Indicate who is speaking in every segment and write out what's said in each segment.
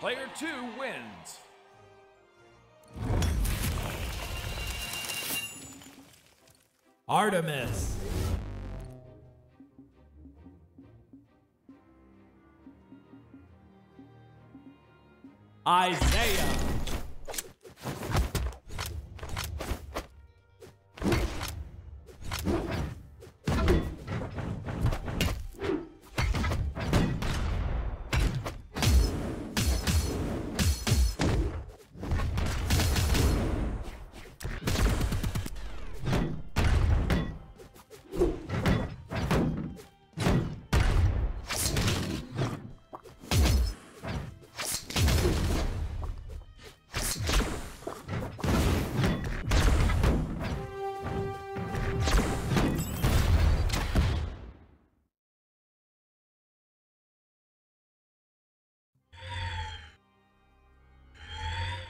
Speaker 1: Player two wins.
Speaker 2: Artemis. Isaiah.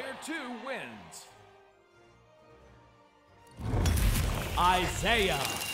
Speaker 1: Player two wins.
Speaker 2: Isaiah.